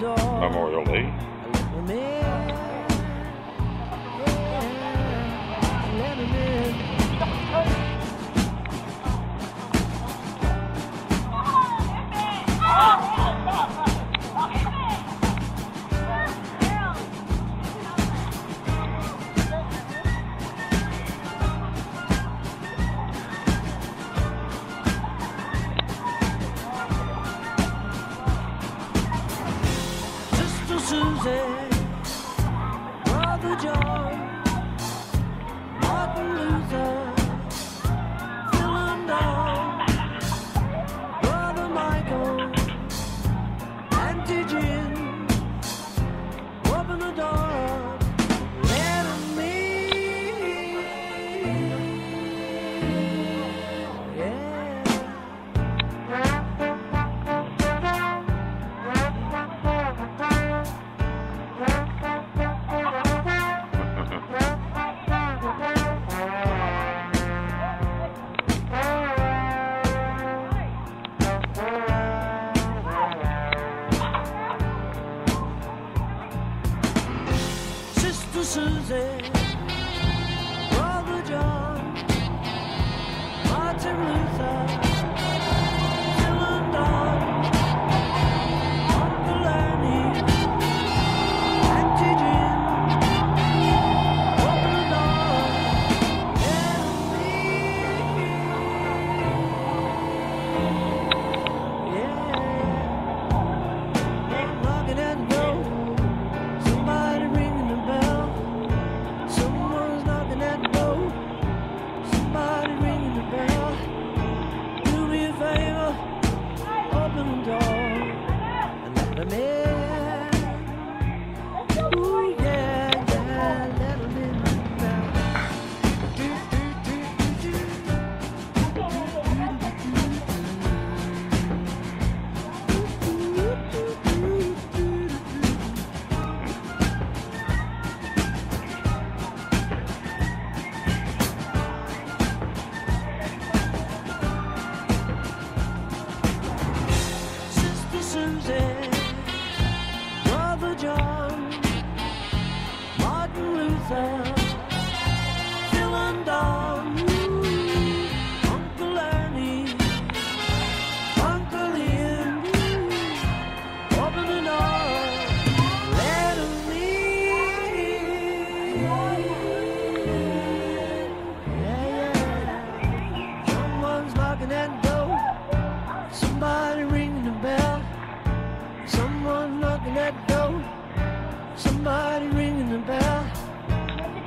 Memorial Day. 是谁？music, all the joy. somebody ringing a bell, someone knocking at the door, somebody ringing the bell.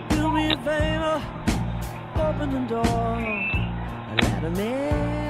Do me a favor, open the door and let him in.